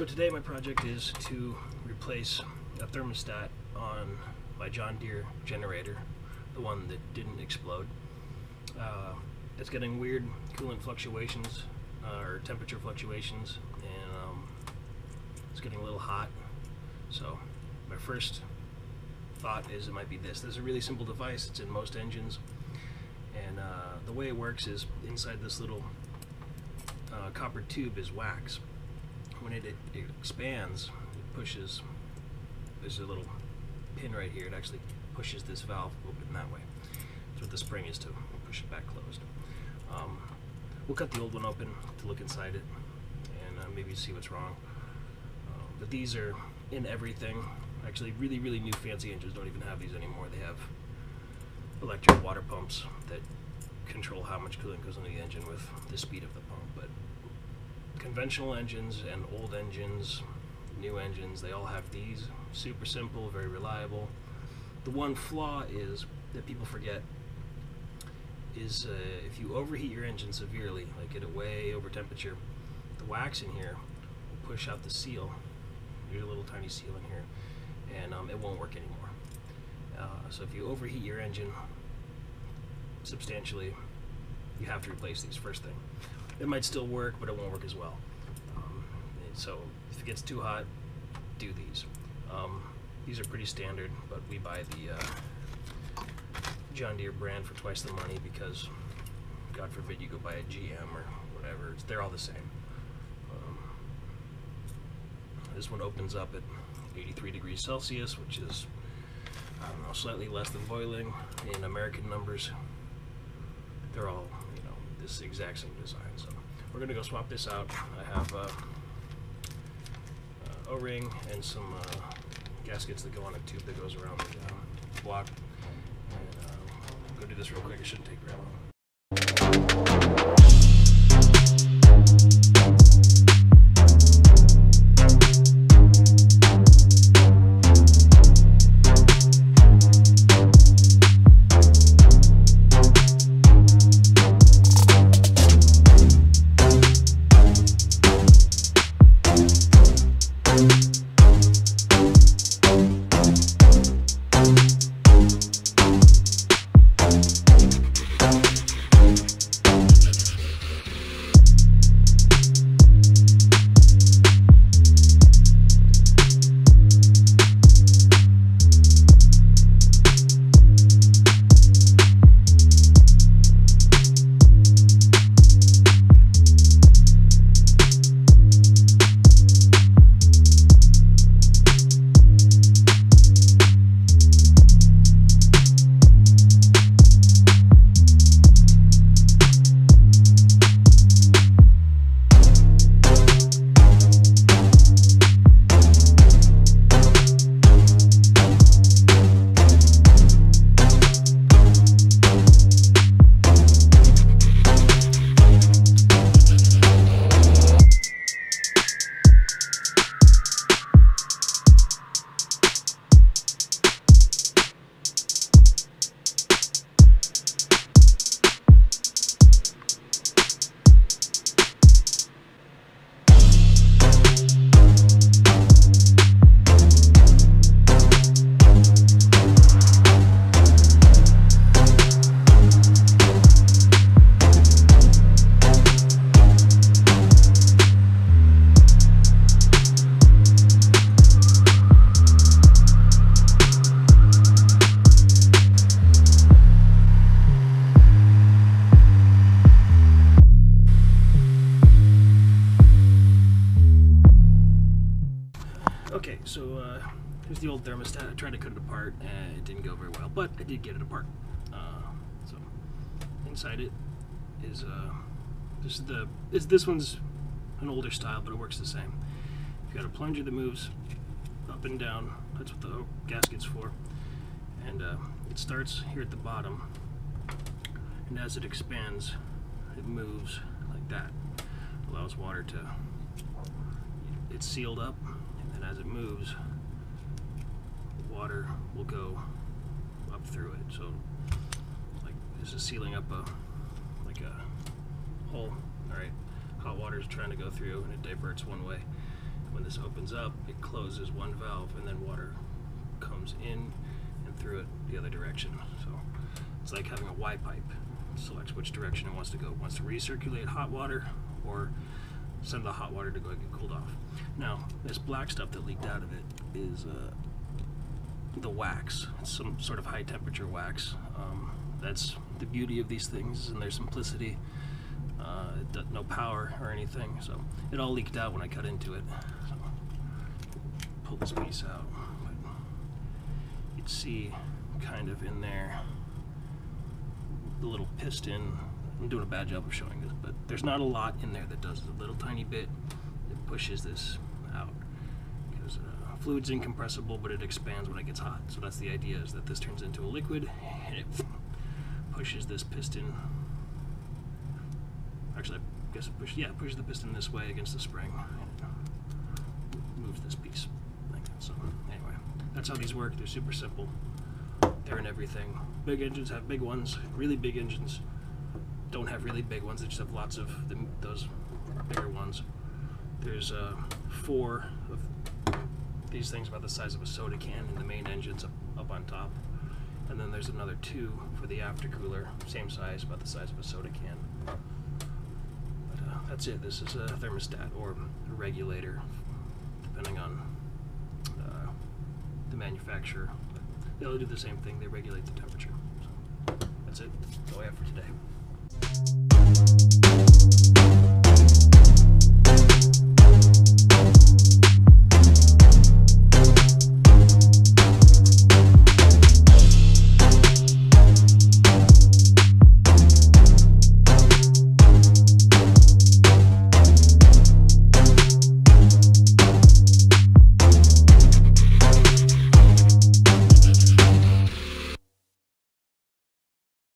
So today my project is to replace a thermostat on my John Deere generator, the one that didn't explode. Uh, it's getting weird coolant fluctuations uh, or temperature fluctuations, and um, it's getting a little hot. So my first thought is it might be this. This is a really simple device. It's in most engines, and uh, the way it works is inside this little uh, copper tube is wax. When it, it, expands, it pushes. There's a little pin right here. It actually pushes this valve open that way. That's what the spring is to push it back closed. Um, we'll cut the old one open to look inside it and uh, maybe see what's wrong. Uh, but these are in everything. Actually, really, really new fancy engines don't even have these anymore. They have electric water pumps that control how much coolant goes into the engine with the speed of the pump. But conventional engines and old engines, new engines, they all have these. Super simple, very reliable. The one flaw is that people forget is uh, if you overheat your engine severely, like get it way over temperature, the wax in here will push out the seal. There's a little tiny seal in here, and um, it won't work anymore. Uh, so if you overheat your engine substantially, you have to replace these first thing. It might still work, but it won't work as well. Um, so if it gets too hot, do these. Um, these are pretty standard, but we buy the uh, John Deere brand for twice the money because, God forbid, you go buy a GM or whatever. It's, they're all the same. Um, this one opens up at 83 degrees Celsius, which is, I don't know, slightly less than boiling in American numbers. They're all, this exact same design. So we're going to go swap this out. I have uh, uh, O-ring and some uh, gaskets that go on a tube that goes around the block. And uh, go do this real quick. It shouldn't take very long. Okay, so uh, here's the old thermostat. I tried to cut it apart, and it didn't go very well, but I did get it apart. Uh, so inside it is uh, this is the is this one's an older style, but it works the same. You've got a plunger that moves up and down. That's what the gasket's for, and uh, it starts here at the bottom, and as it expands, it moves like that. Allows water to. It's sealed up and as it moves, the water will go up through it. So, like this is sealing up a like a hole. All right, hot water is trying to go through, and it diverts one way. when this opens up, it closes one valve and then water comes in and through it the other direction. So it's like having a Y pipe. It selects which direction it wants to go. It wants to recirculate hot water or send the hot water to go and get cooled off. Now, this black stuff that leaked out of it is uh, the wax. It's some sort of high temperature wax. Um, that's the beauty of these things and their simplicity. Uh, no power or anything, so it all leaked out when I cut into it. So, pull this piece out. But you'd see kind of in there the little piston. I'm doing a bad job of showing this, but there's not a lot in there that does a little tiny bit that pushes this out. Because uh, fluid's incompressible, but it expands when it gets hot. So that's the idea: is that this turns into a liquid and it pushes this piston. Actually, I guess it pushes. Yeah, it pushes the piston this way against the spring. And moves this piece like that. So anyway, that's how these work. They're super simple. They're in everything. Big engines have big ones. Really big engines don't have really big ones. They just have lots of the, those bigger ones. There's uh, four of these things about the size of a soda can in the main engines up, up on top. And then there's another two for the aftercooler, same size, about the size of a soda can. But uh, that's it. This is a thermostat or a regulator, depending on uh, the manufacturer. They all do the same thing. They regulate the temperature. So that's it. That's all I have for today. あら。